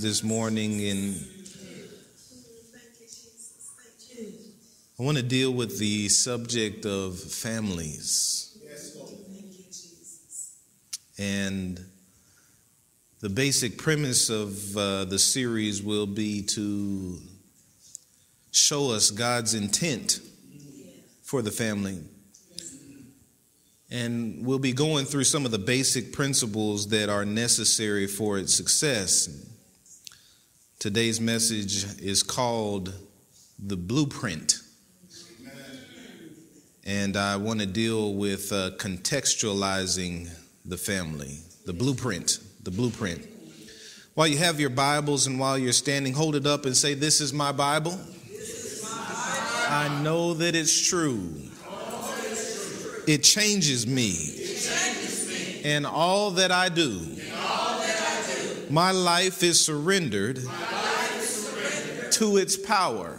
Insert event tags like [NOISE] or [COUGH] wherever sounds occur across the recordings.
this morning and I want to deal with the subject of families. And the basic premise of uh, the series will be to show us God's intent for the family. And we'll be going through some of the basic principles that are necessary for its success. Today's message is called The Blueprint. And I want to deal with uh, contextualizing the family, the blueprint, the blueprint. While you have your Bibles and while you're standing, hold it up and say, This is my Bible. Is my Bible. I know that it's true. It changes me. And all that I do, my life is surrendered, to, its power.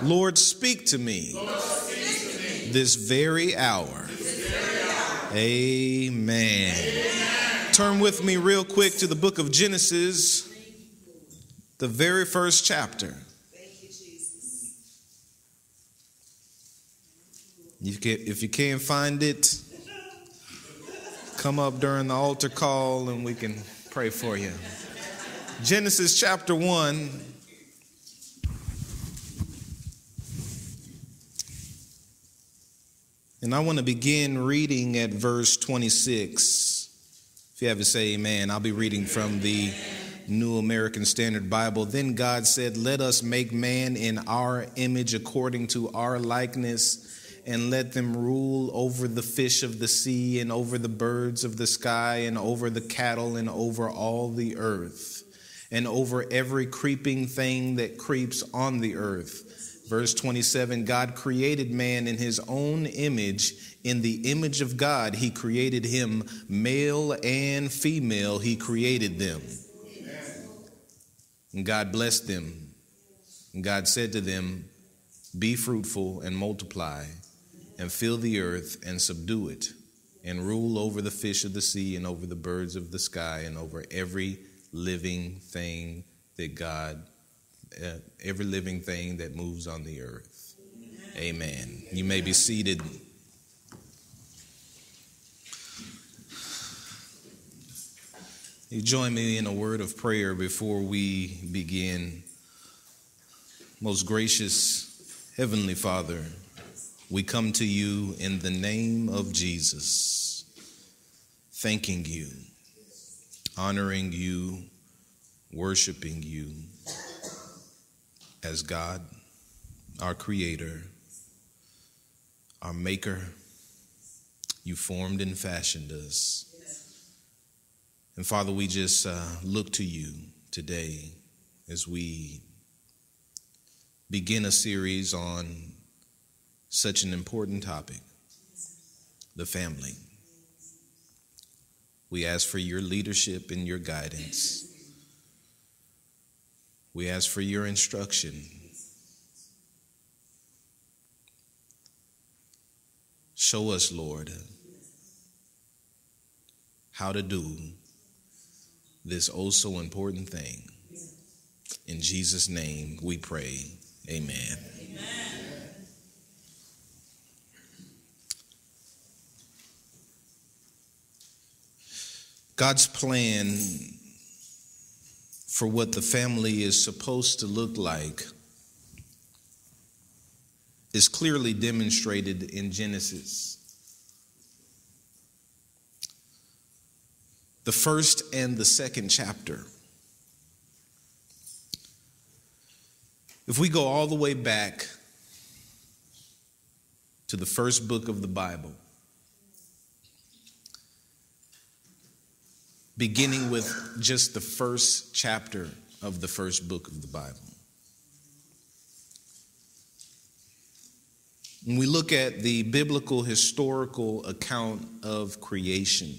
Lord, speak to me, this very hour. Amen. Turn with me real quick to the book of Genesis, the very first chapter. You can, if you can't find it, come up during the altar call and we can pray for you. Genesis chapter 1. And I want to begin reading at verse 26. If you have to say amen, I'll be reading from the New American Standard Bible. Then God said, Let us make man in our image according to our likeness and let them rule over the fish of the sea and over the birds of the sky and over the cattle and over all the earth and over every creeping thing that creeps on the earth. Verse 27 God created man in his own image. In the image of God, he created him, male and female, he created them. And God blessed them. And God said to them, Be fruitful and multiply and fill the earth and subdue it, and rule over the fish of the sea and over the birds of the sky and over every living thing that God, uh, every living thing that moves on the earth. Amen. Amen. You may be seated. You join me in a word of prayer before we begin. Most gracious Heavenly Father, we come to you in the name of Jesus, thanking you, honoring you, worshiping you as God, our Creator, our Maker. You formed and fashioned us. And Father, we just uh, look to you today as we begin a series on such an important topic the family. We ask for your leadership and your guidance. We ask for your instruction. Show us, Lord, how to do this oh so important thing. In Jesus' name we pray. Amen. God's plan for what the family is supposed to look like is clearly demonstrated in Genesis. The first and the second chapter. If we go all the way back to the first book of the Bible, beginning with just the first chapter of the first book of the Bible. When we look at the biblical historical account of creation,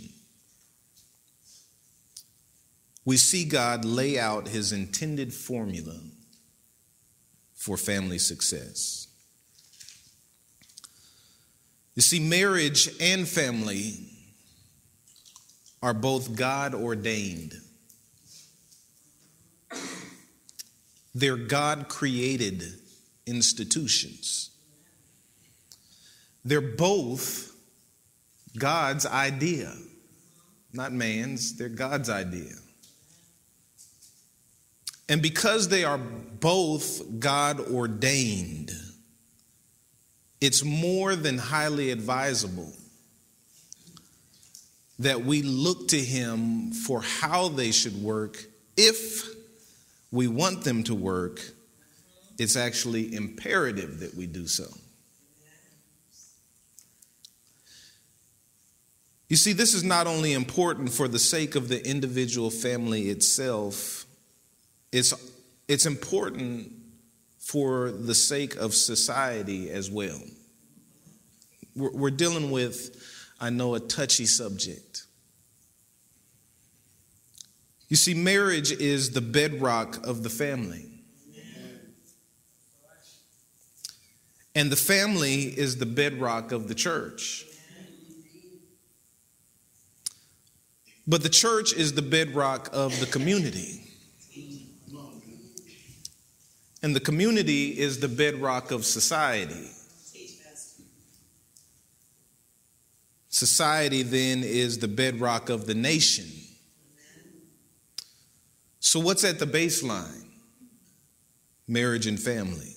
we see God lay out his intended formula for family success. You see, marriage and family are both God ordained. They're God created institutions. They're both God's idea, not man's, they're God's idea. And because they are both God ordained, it's more than highly advisable that we look to Him for how they should work if we want them to work. It's actually imperative that we do so. You see, this is not only important for the sake of the individual family itself, it's, it's important for the sake of society as well. We're, we're dealing with, I know, a touchy subject. You see, marriage is the bedrock of the family. And the family is the bedrock of the church. But the church is the bedrock of the community. And the community is the bedrock of society. Society then is the bedrock of the nation. So, what's at the baseline? Marriage and family.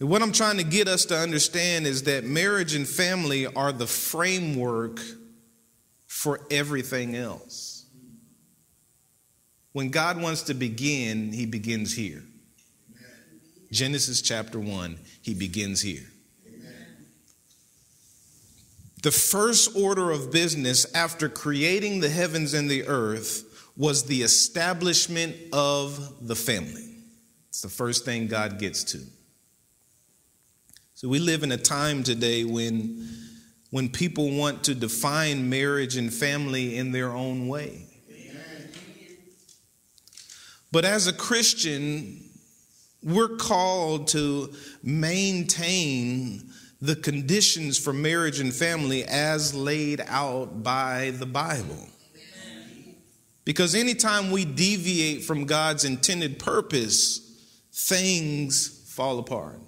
And what I'm trying to get us to understand is that marriage and family are the framework for everything else. When God wants to begin, he begins here. Genesis chapter 1, he begins here. The first order of business after creating the heavens and the earth was the establishment of the family. It's the first thing God gets to. So we live in a time today when when people want to define marriage and family in their own way. But as a Christian, we're called to maintain the conditions for marriage and family as laid out by the Bible. Because anytime we deviate from God's intended purpose, things fall apart.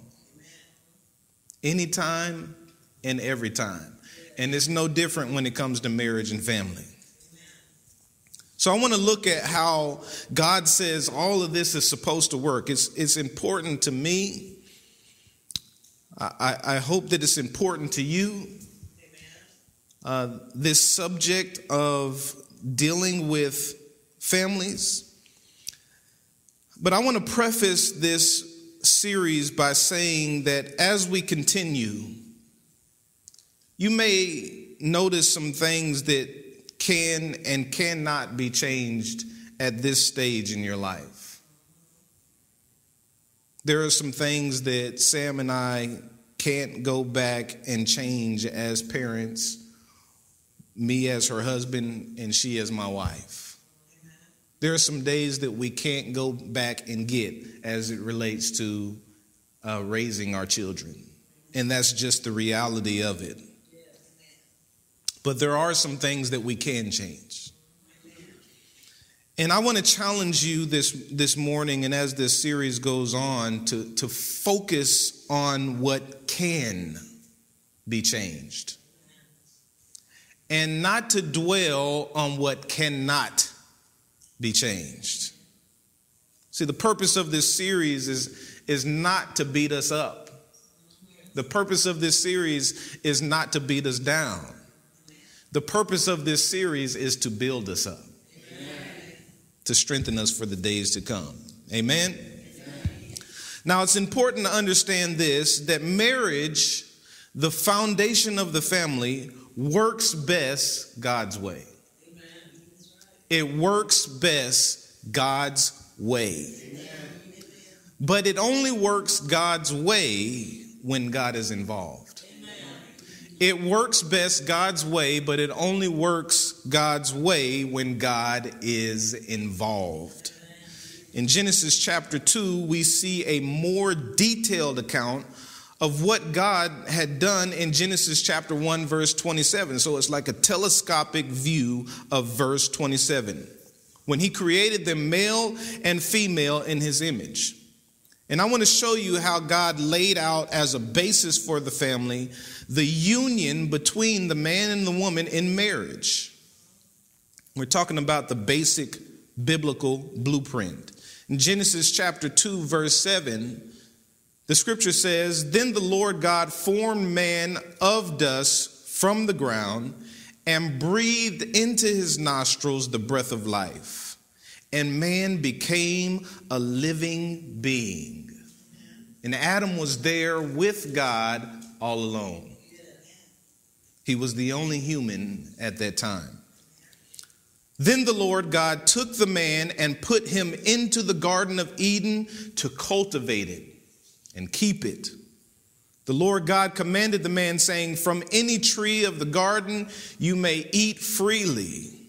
Anytime and every time. And it's no different when it comes to marriage and family. So I want to look at how God says all of this is supposed to work. It's, it's important to me. I, I hope that it's important to you. Uh, this subject of dealing with families. But I want to preface this series by saying that as we continue, you may notice some things that can and cannot be changed at this stage in your life. There are some things that Sam and I can't go back and change as parents, me as her husband, and she as my wife. There are some days that we can't go back and get as it relates to uh, raising our children. And that's just the reality of it. But there are some things that we can change. And I want to challenge you this, this morning and as this series goes on to, to focus on what can be changed and not to dwell on what cannot be changed. See, the purpose of this series is, is not to beat us up. The purpose of this series is not to beat us down. The purpose of this series is to build us up, Amen. to strengthen us for the days to come. Amen? Amen? Now, it's important to understand this that marriage, the foundation of the family, works best God's way. It works best God's way. But it only works God's way when God is involved. It works best God's way, but it only works God's way when God is involved. In Genesis chapter 2, we see a more detailed account of what God had done in Genesis chapter 1, verse 27. So it's like a telescopic view of verse 27. when he created them male and female in his image. And I want to show you how God laid out as a basis for the family the union between the man and the woman in marriage. We're talking about the basic biblical blueprint. In Genesis chapter 2, verse 7, the scripture says, Then the Lord God formed man of dust from the ground and breathed into his nostrils the breath of life, and man became a living being. And Adam was there with God all alone. He was the only human at that time. Then the Lord God took the man and put him into the Garden of Eden to cultivate it and keep it. The Lord God commanded the man, saying, From any tree of the garden you may eat freely,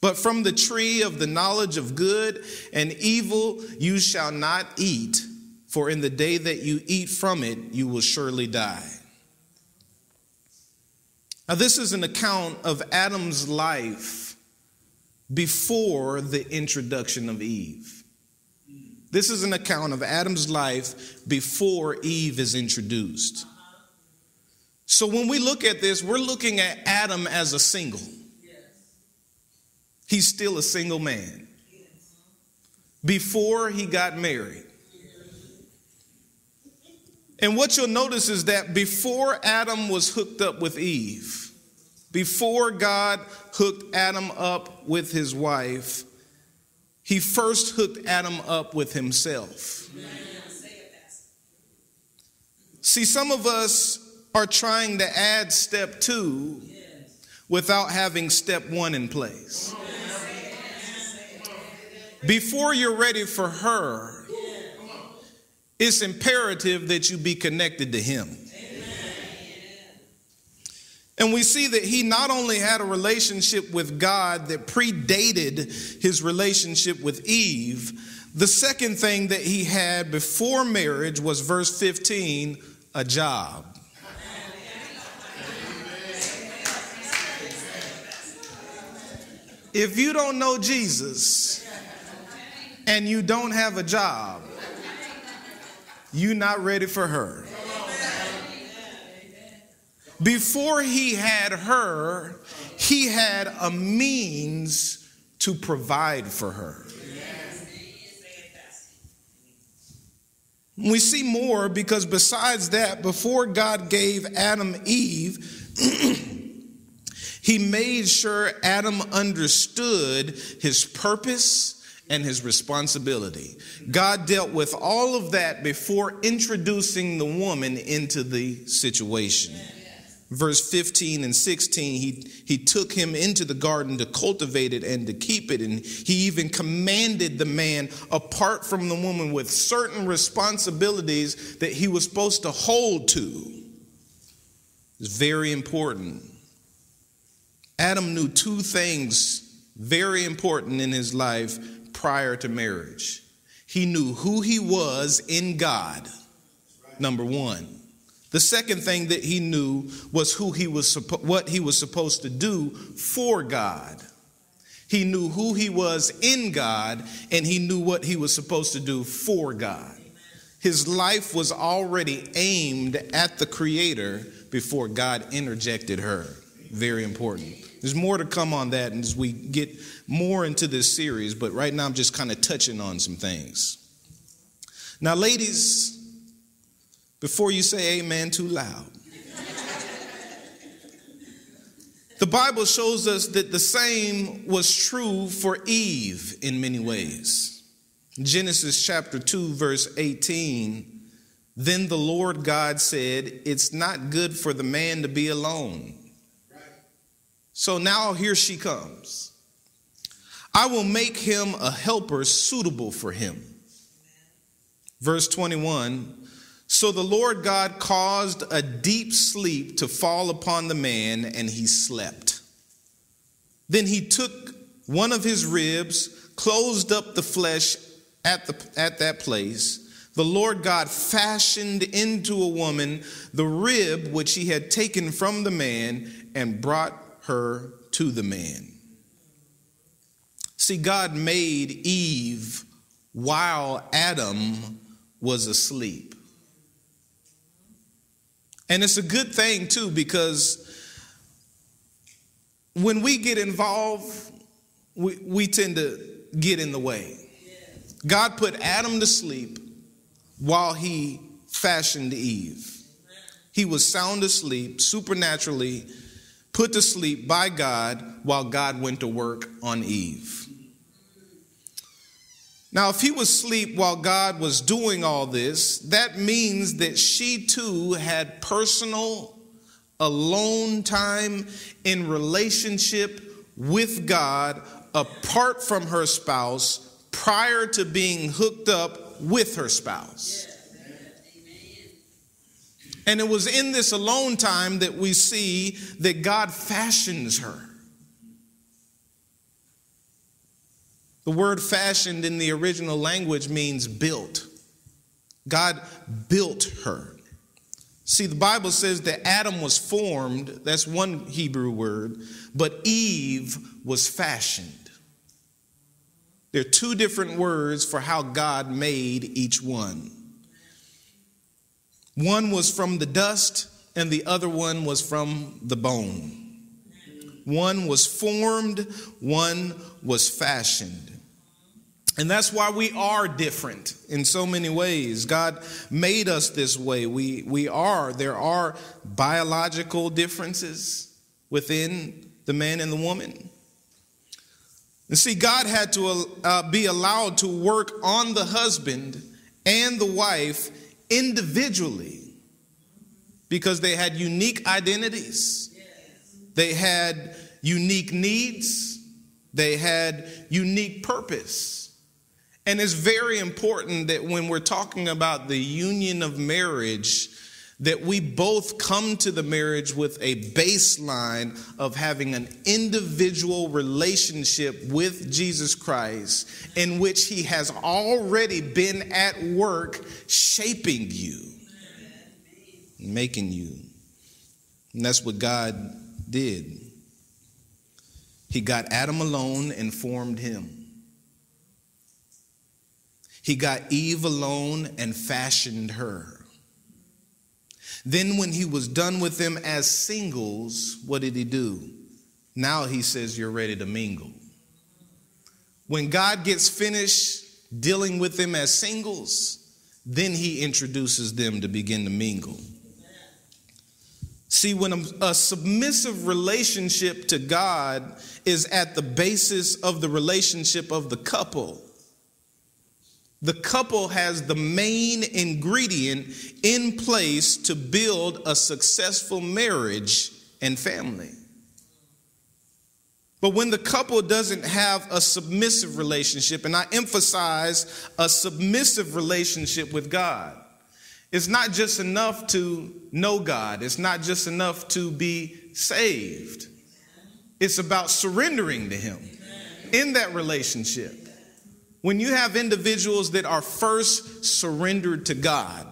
but from the tree of the knowledge of good and evil you shall not eat, for in the day that you eat from it you will surely die. Now, this is an account of Adam's life before the introduction of Eve. This is an account of Adam's life before Eve is introduced. So when we look at this, we're looking at Adam as a single. He's still a single man. Before he got married. And what you'll notice is that before Adam was hooked up with Eve, before God hooked Adam up with his wife, he first hooked Adam up with himself. See, some of us are trying to add step two without having step one in place. Before you're ready for her, it's imperative that you be connected to him. And we see that he not only had a relationship with God that predated his relationship with Eve, the second thing that he had before marriage was verse 15 a job. If you don't know Jesus and you don't have a job, you're not ready for her. Before he had her, he had a means to provide for her. We see more because besides that, before God gave Adam Eve, [CLEARS THROAT] he made sure Adam understood his purpose and his responsibility. God dealt with all of that before introducing the woman into the situation verse 15 and 16 he, he took him into the garden to cultivate it and to keep it. And he even commanded the man apart from the woman with certain responsibilities that he was supposed to hold to. It's very important. Adam knew two things very important in his life prior to marriage. He knew who he was in god number one the second thing that he knew was who he was what he was supposed to do for God. He knew who he was in God and he knew what he was supposed to do for God. His life was already aimed at the creator before God interjected her. Very important. There's more to come on that as we get more into this series, but right now I'm just kind of touching on some things. Now, ladies, before you say amen too loud. the Bible shows us that the same was true for Eve in many ways. Genesis chapter 2, verse 18 Then the Lord God said, It's not good for the man to be alone. So now here she comes. I will make him a helper suitable for him. Verse 21 so the Lord God caused a deep sleep to fall upon the man, and he slept. Then he took one of his ribs, closed up the flesh at, the, at that place. The Lord God fashioned into a woman the rib which he had taken from the man and brought her to the man. See, God made Eve while Adam was asleep. And it's a good thing, too, because when we get involved, we, we tend to get in the way. God put Adam to sleep while he fashioned Eve. He was sound asleep, supernaturally put to sleep by God while God went to work on Eve. Now, if he was asleep while God was doing all this, that means that she too had personal, alone time in relationship with God apart from her spouse prior to being hooked up with her spouse. And it was in this alone time that we see that God fashions her. The word fashioned in the original language means built. God built her. See, the Bible says that Adam was formed, that's one Hebrew word, but Eve was fashioned. There are two different words for how God made each one. One was from the dust, and the other one was from the bone. One was formed, one was fashioned. And that's why we are different in so many ways. God made us this way. We, we are, there are biological differences within the man and the woman. And see, God had to uh, be allowed to work on the husband and the wife individually because they had unique identities, they had unique needs, they had unique purpose. And it's very important that when we're talking about the union of marriage, that we both come to the marriage with a baseline of having an individual relationship with Jesus Christ in which he has already been at work shaping you, making you. And that's what God did. He got Adam alone and formed him. He got Eve alone and fashioned her. Then, when he was done with them as singles, what did he do? Now he says, You're ready to mingle. When God gets finished dealing with them as singles, then he introduces them to begin to mingle. See, when a, a, submissive relationship to God is at the basis of the relationship of the couple, the couple has the main ingredient in place to build a successful marriage and family. But when the couple doesn't have a submissive relationship, and I emphasize a submissive relationship with God, it's not just enough to know God, it's not just enough to be saved. It's about surrendering to Him in that relationship. When you have individuals that are first surrendered to God,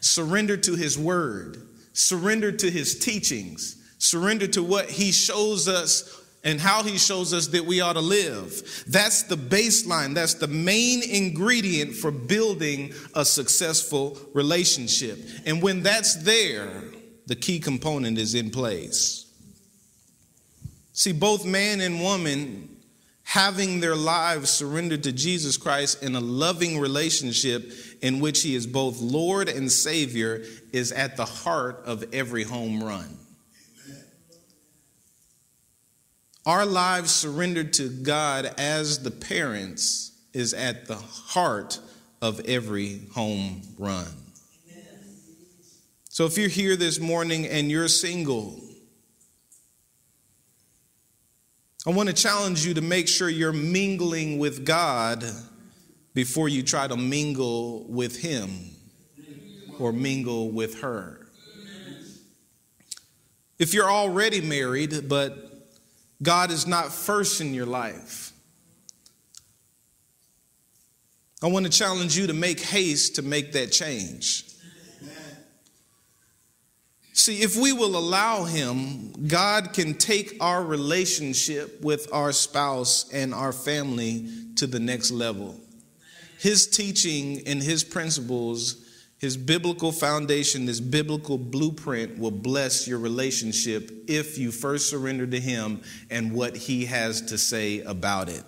surrendered to His Word, surrendered to His teachings, surrendered to what He shows us and how He shows us that we ought to live. That's the baseline, that's the main ingredient for building a successful relationship. And when that's there, the key component is in place. See, both man and woman having their lives surrendered to Jesus Christ in a loving relationship in which He is both Lord and Savior is at the heart of every home run. Our lives surrendered to God as the parents is at the heart of every home run. So if you're here this morning and you're single, I want to challenge you to make sure you're mingling with God before you try to mingle with Him or mingle with her. If you're already married, but God is not first in your life, I want to challenge you to make haste to make that change. See, if we will allow Him, God can take our relationship with our spouse and our family to the next level. His teaching and His principles, His biblical foundation, this biblical blueprint will bless your relationship if you first surrender to Him and what He has to say about it.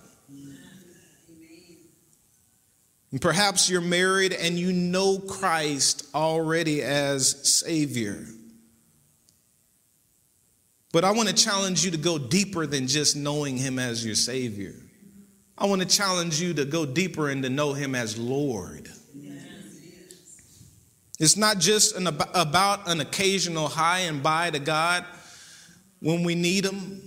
And perhaps you're married and you know Christ already as Savior. But I want to challenge you to go deeper than just knowing Him as your Savior. I want to challenge you to go deeper and to know Him as Lord. It's not just an, about an occasional hi and bye to God when we need Him.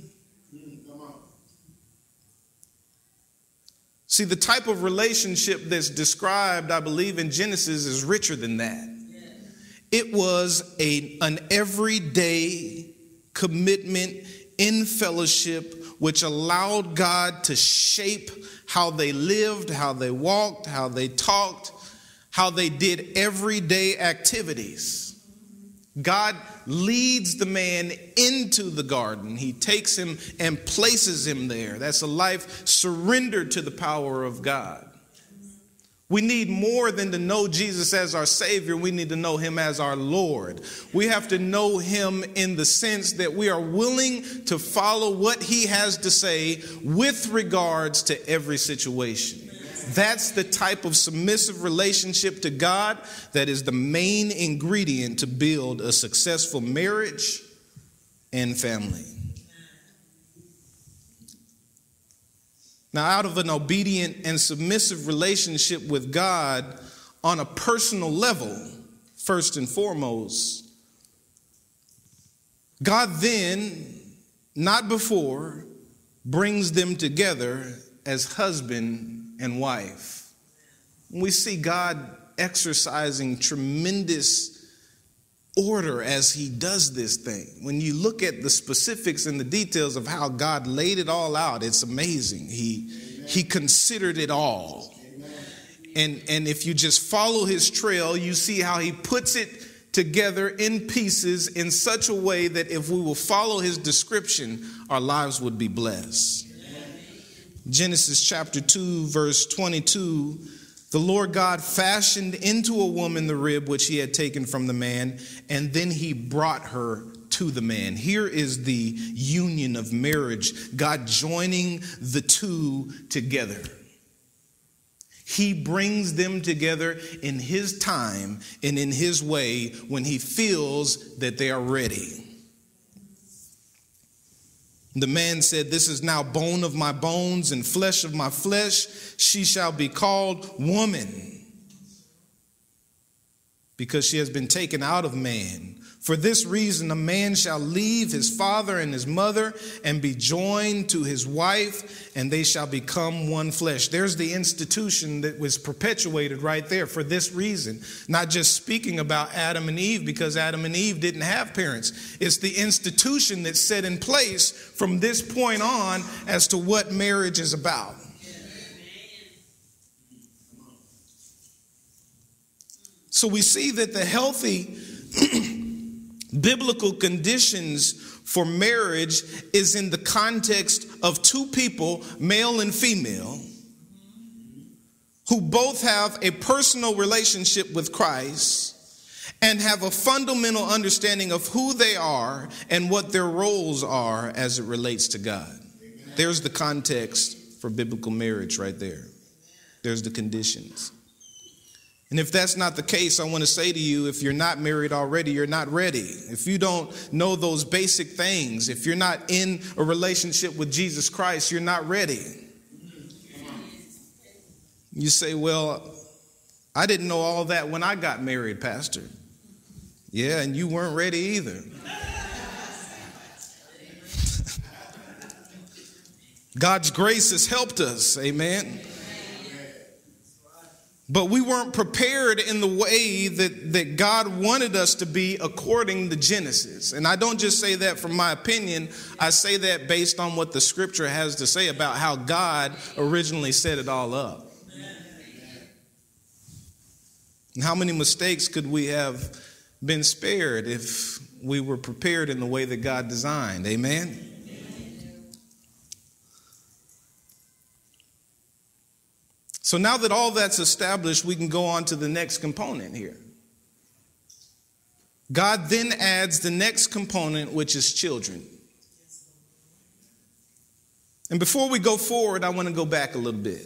See, the type of relationship that's described, I believe, in Genesis is richer than that. It was a, an everyday commitment in fellowship, which allowed God to shape how they lived, how they walked, how they talked, how they did everyday activities. God leads the man into the garden. He takes him and places him there. That's a life surrendered to the power of God. We need more than to know Jesus as our Savior. We need to know Him as our Lord. We have to know Him in the sense that we are willing to follow what He has to say with regards to every situation. That's the type of submissive relationship to God that is the main ingredient to build a successful marriage and family. Now, out of an obedient and submissive relationship with God on a personal level, first and foremost, God then, not before, brings them together as husband and wife. We see God exercising tremendous order as he does this thing. When you look at the specifics and the details of how God laid it all out, it's amazing. He he considered it all. And and if you just follow his trail, you see how he puts it together in pieces in such a way that if we will follow his description, our lives would be blessed. Genesis chapter 2 verse 22 the Lord God fashioned into a woman the rib which he had taken from the man, and then he brought her to the man. Here is the union of marriage, God joining the two together. He brings them together in his time and in his way when he feels that they are ready. The man said, This is now bone of my bones and flesh of my flesh. She shall be called woman because she has been taken out of man. For this reason, a man shall leave his father and his mother and be joined to his wife, and they shall become one flesh. There's the institution that was perpetuated right there for this reason. Not just speaking about Adam and Eve because Adam and Eve didn't have parents, it's the institution that's set in place from this point on as to what marriage is about. So we see that the healthy [CLEARS THROAT] biblical conditions for marriage is in the context of two people, male and female, who both have a personal relationship with Christ and have a fundamental understanding of who they are and what their roles are as it relates to God. There's the context for biblical marriage right there. There's the conditions. And if that's not the case, I want to say to you if you're not married already, you're not ready. If you don't know those basic things, if you're not in a relationship with Jesus Christ, you're not ready. You say, Well, I didn't know all that when I got married, Pastor. Yeah, and you weren't ready either. [LAUGHS] God's grace has helped us. Amen. But we weren't prepared in the way that, that God wanted us to be according to Genesis. And I don't just say that from my opinion, I say that based on what the scripture has to say about how God originally set it all up. And how many mistakes could we have been spared if we were prepared in the way that God designed. Amen? So now that all that's established, we can go on to the next component here. God then adds the next component, which is children. And before we go forward, I want to go back a little bit.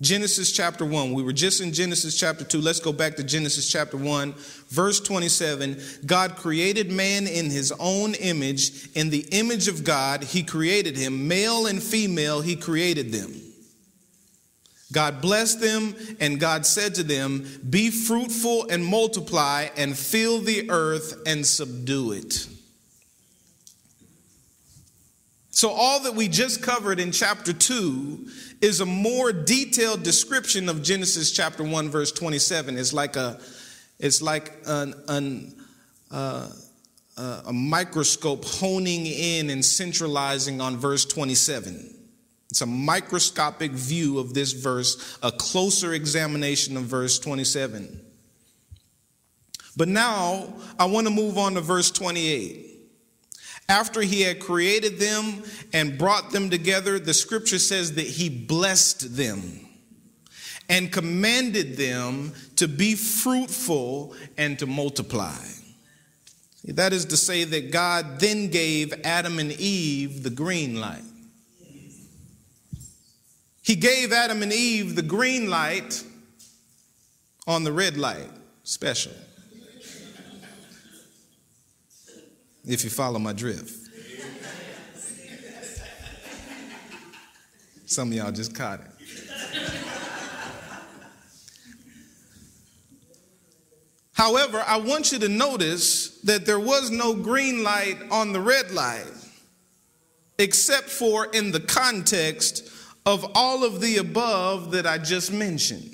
Genesis chapter 1. We were just in Genesis chapter 2. Let's go back to Genesis chapter 1, verse 27. God created man in his own image. In the image of God, he created him. Male and female, he created them. God blessed them, and God said to them, Be fruitful and multiply, and fill the earth and subdue it. So, all that we just covered in chapter 2 is a more detailed description of Genesis chapter 1, verse 27. It's like a, it's like an, an uh, uh, a microscope honing in and centralizing on verse 27. It's a microscopic view of this verse, a closer examination of verse 27. But now I want to move on to verse 28. After he had created them and brought them together, the scripture says that he blessed them and commanded them to be fruitful and to multiply. That is to say, that God then gave Adam and Eve the green light. He gave Adam and Eve the green light on the red light, special. If you follow my drift. Some of y'all just caught it. However, I want you to notice that there was no green light on the red light, except for in the context of all of the above that I just mentioned.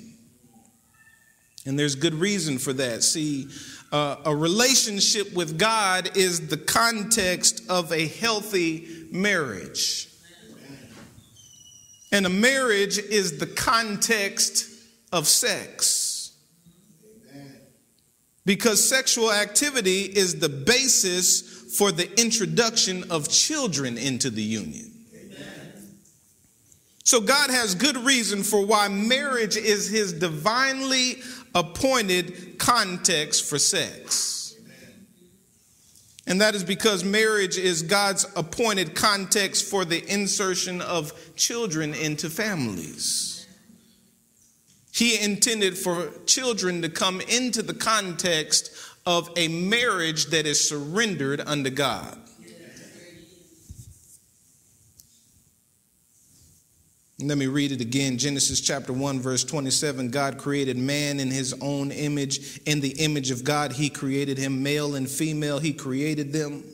And there's good reason for that. See, uh, a relationship with God is the context of a healthy marriage. And a marriage is the context of sex. Because sexual activity is the basis for the introduction of children into the union. So God has good reason for why marriage is his divinely appointed context for sex. And that is because marriage is God's appointed context for the insertion of children into families. He intended for children to come into the context of a marriage that is surrendered unto God. Let me read it again. Genesis chapter 1, verse 27. God created man in his own image. In the image of God, he created him, male and female, he created them.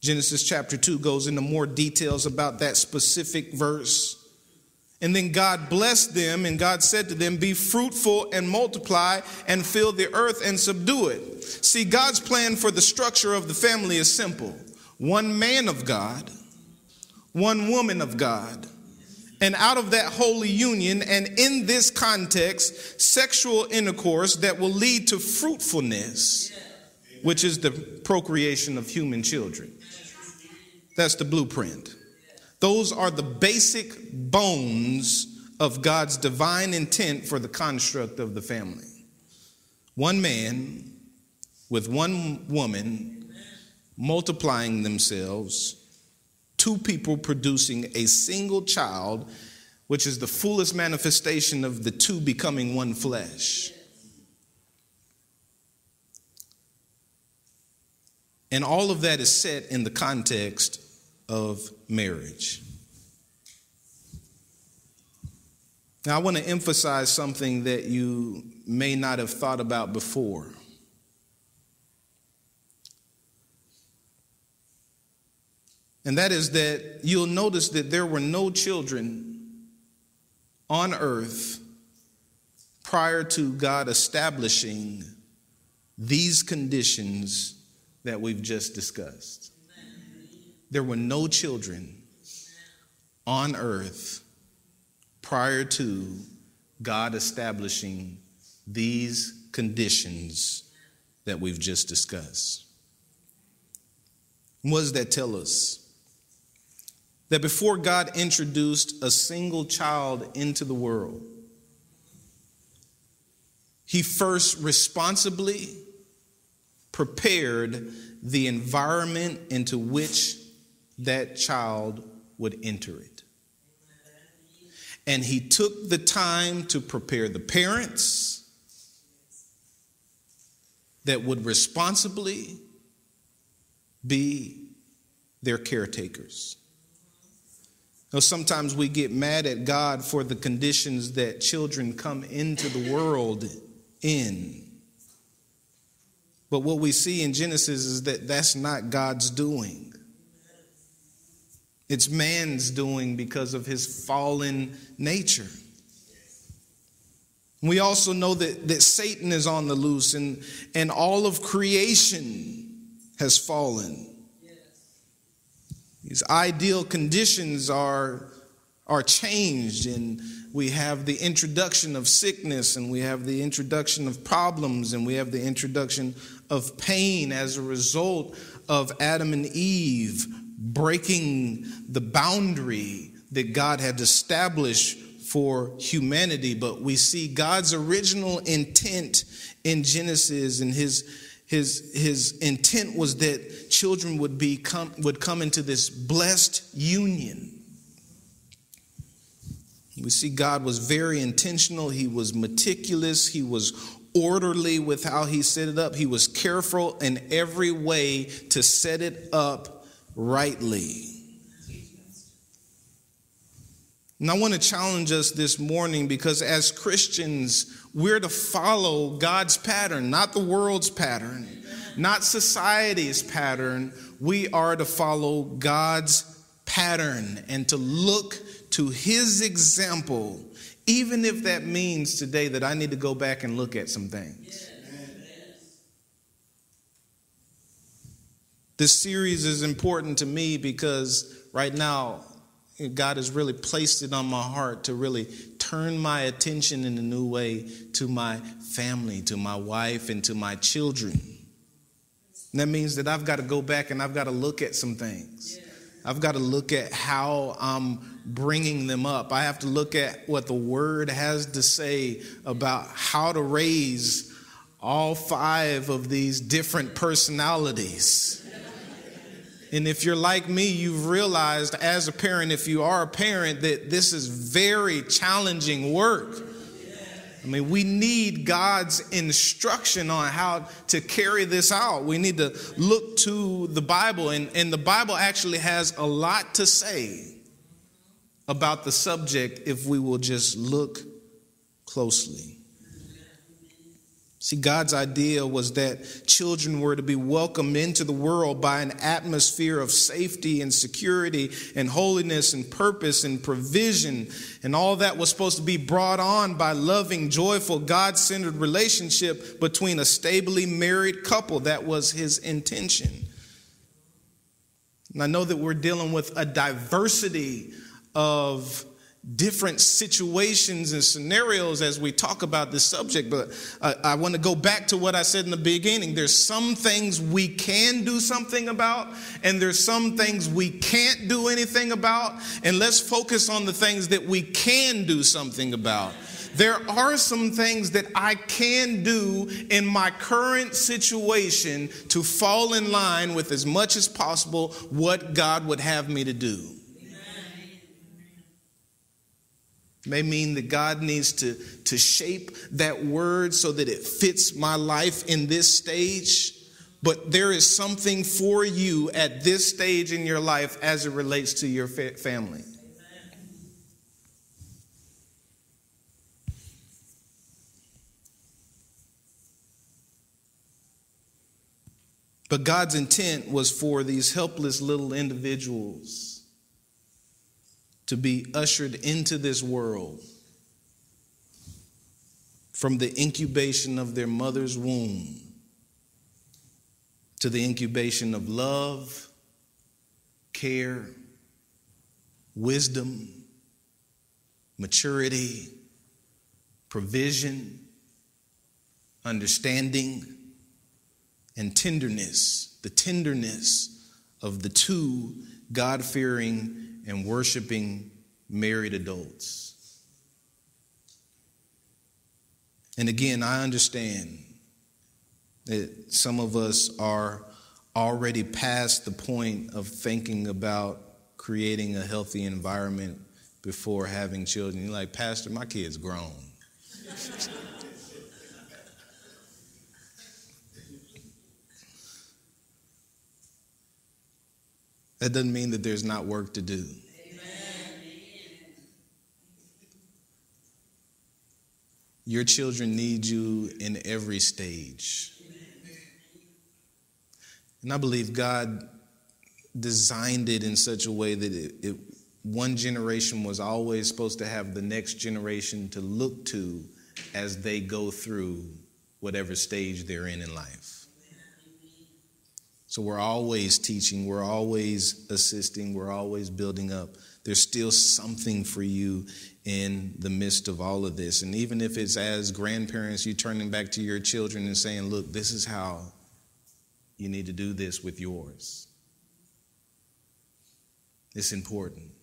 Genesis chapter 2 goes into more details about that specific verse. And then God blessed them, and God said to them, Be fruitful and multiply and fill the earth and subdue it. See, God's plan for the structure of the family is simple one man of God, one woman of God and out of that holy union, and in this context, sexual intercourse that will lead to fruitfulness, which is the procreation of human children. That's the blueprint. Those are the basic bones of God's divine intent for the construct of the family. One man with one woman multiplying themselves two people producing a single child, which is the fullest manifestation of the two becoming one flesh. And all of that is set in the context of marriage. Now, I want to emphasize something that you may not have thought about before. And that is that you'll notice that there were no children on earth prior to God establishing these conditions that we've just discussed. There were no children on earth prior to God establishing these conditions that we've just discussed. What does that tell us? That before God introduced a single child into the world, he first responsibly prepared the environment into which that child would enter it. And he took the time to prepare the parents that would responsibly be their caretakers. Sometimes we get mad at God for the conditions that children come into the world in. But what we see in Genesis is that that's not God's doing. It's man's doing because of his fallen nature. We also know that, that Satan is on the loose and, and all of creation has fallen. These ideal conditions are, are changed, and we have the introduction of sickness, and we have the introduction of problems, and we have the introduction of pain as a result of Adam and Eve breaking the boundary that God had established for humanity. But we see God's original intent in Genesis and his his, his intent was that children would, be come, would come into this blessed union. We see God was very intentional. He was meticulous. He was orderly with how he set it up. He was careful in every way to set it up rightly. And I want to challenge us this morning because as Christians, we're to follow God's pattern, not the world's pattern, not society's pattern. We are to follow God's pattern and to look to his example, even if that means today that I need to go back and look at some things. This series is important to me because right now God has really placed it on my heart to really turn my attention in a new way to my family, to my wife, and to my children. And that means that I've got to go back and I've got to look at some things. I've got to look at how I'm bringing them up. I have to look at what the word has to say about how to raise all five of these different personalities. And if you're like me, you've realized as a parent, if you are a parent, that this is very challenging work. I mean, we need God's instruction on how to carry this out. We need to look to the Bible, and, and the Bible actually has a lot to say about the subject if we will just look closely. See, God's idea was that children were to be welcomed into the world by an atmosphere of safety and security and holiness and purpose and provision. And all that was supposed to be brought on by loving, joyful, God centered relationship between a stably married couple. That was his intention. And I know that we're dealing with a diversity of different situations and scenarios as we talk about this subject, but I, I want to go back to what I said in the beginning. There's some things we can do something about, and there's some things we can't do anything about, and let's focus on the things that we can do something about. There are some things that I can do in my current situation to fall in line with as much as possible what God would have me to do. May mean that God needs to, to shape that word so that it fits my life in this stage. But there is something for you at this stage in your life as it relates to your fa- family. But God's intent was for these helpless little individuals to be ushered into this world from the incubation of their mother's womb to the incubation of love, care, wisdom, maturity, provision, understanding, and tenderness, the tenderness of the two God fearing and worshiping married adults. And again, I understand that some of us are already past the point of thinking about creating a healthy environment before having children. You're like, Pastor, my kid's grown. [LAUGHS] that doesn't mean that there's not work to do. Your children need you in every stage. And I believe God designed it in such a way that it, it, one generation was always supposed to have the next generation to look to as they go through whatever stage they're in in life. So we're always teaching, we're always assisting, we're always building up. There's still something for you in the midst of all of this. And even if it's as grandparents, you turning back to your children and saying, look, this is how you need to do this with yours. It's important.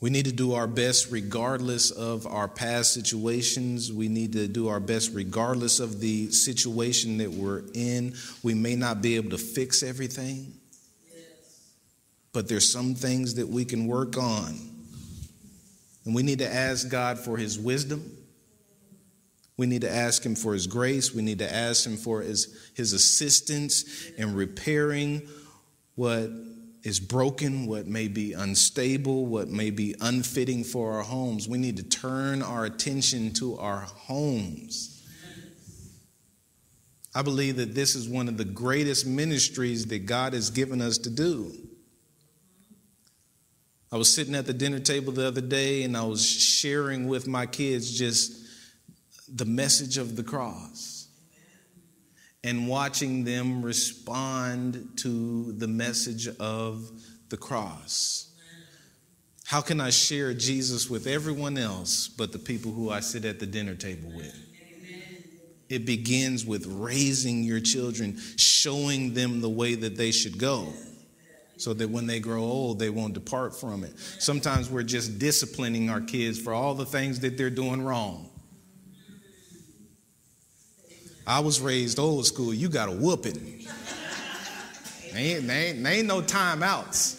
We need to do our best regardless of our past situations. We need to do our best regardless of the situation that we're in. We may not be able to fix everything, but there's some things that we can work on. And we need to ask God for His wisdom. We need to ask Him for His grace. We need to ask Him for His, his assistance in repairing what is broken, what may be unstable, what may be unfitting for our homes. We need to turn our attention to our homes. I believe that this is one of the greatest ministries that God has given us to do. I was sitting at the dinner table the other day and I was sharing with my kids just the message of the cross and watching them respond to the message of the cross. How can I share Jesus with everyone else but the people who I sit at the dinner table with? It begins with raising your children, showing them the way that they should go so that when they grow old, they won't depart from it. Sometimes we're just disciplining our kids for all the things that they're doing wrong. I was raised old school. You got to whoop it. ain't, ain't, ain't no timeouts.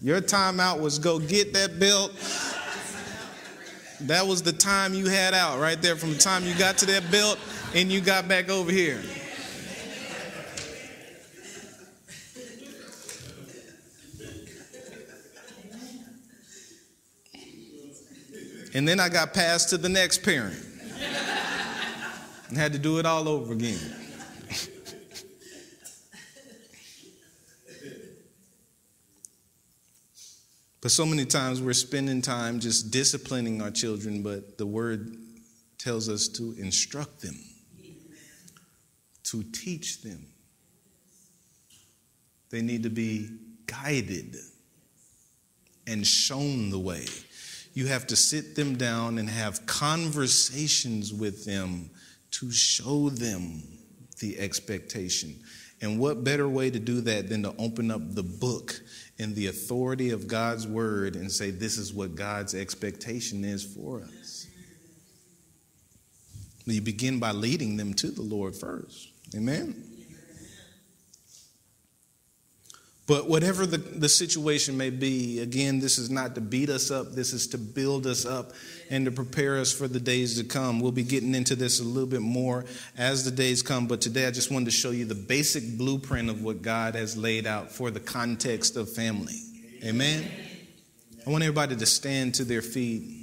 Your timeout was go get that belt. That was the time you had out right there from the time you got to that belt and you got back over here. And then I got passed to the next parent and had to do it all over again. but so many times we're spending time just disciplining our children, but the word tells us to instruct them, to teach them. They need to be guided and shown the way. You have to sit them down and have conversations with them to show them the expectation. And what better way to do that than to open up the book and the authority of God's word and say, This is what God's expectation is for us? You begin by leading them to the Lord first. Amen. But whatever the, the situation may be, again, this is not to beat us up, this is to build us up and to prepare us for the days to come. We'll be getting into this a little bit more as the days come, but today I just wanted to show you the basic blueprint of what God has laid out for the context of family. Amen? I want everybody to stand to their feet.